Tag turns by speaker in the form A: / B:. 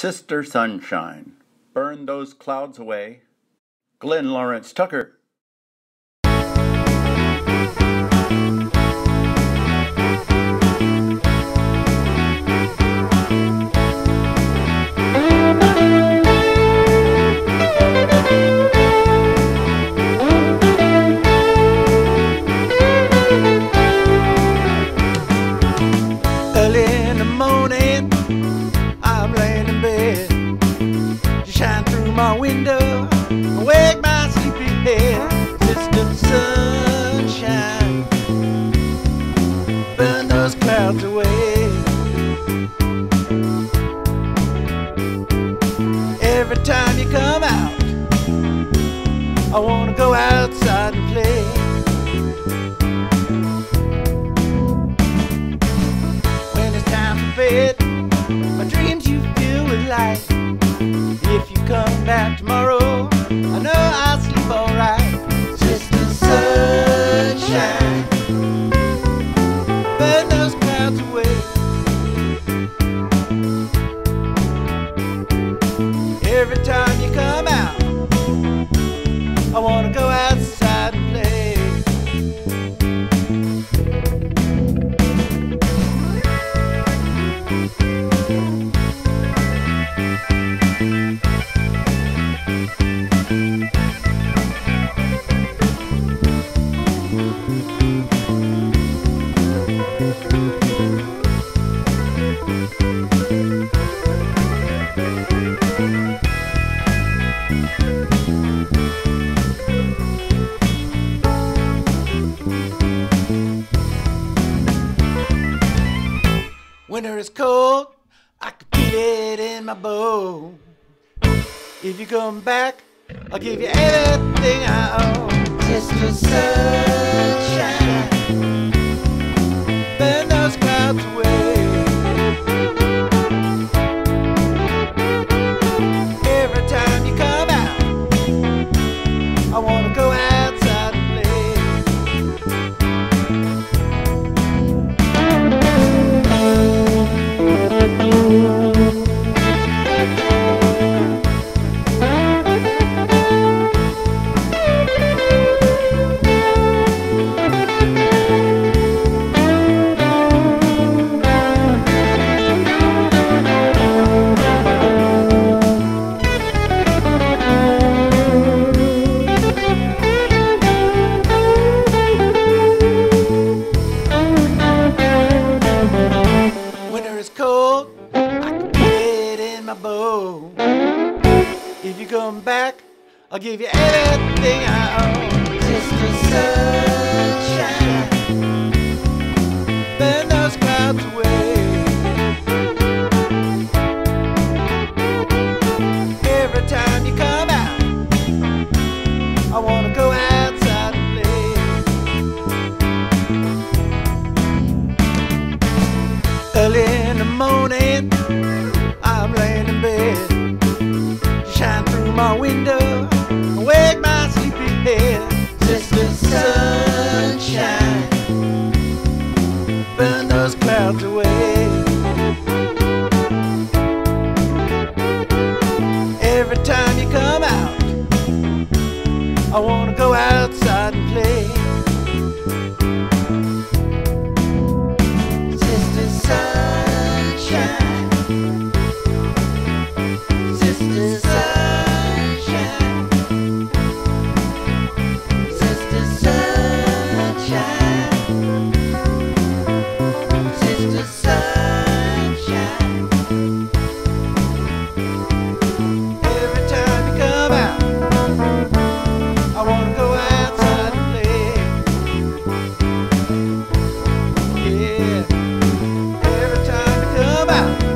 A: Sister Sunshine, Burn Those Clouds Away. Glenn Lawrence Tucker.
B: Come out, I wanna go outside and play. when it's time for bed. My dreams you fill with light. If you come back tomorrow, I know Winter is cold, I can feel it in my bones. If you come back, I'll give you everything I own. Sister sunshine, I it in my bones. If you come back, I'll give you everything I own. Sister sunshine, my window, wake my sleepy head. Sister sunshine, burn those clouds away. Every time you come out, I wanna go outside and play. Sister Sunshine. Sister Sunshine. 啊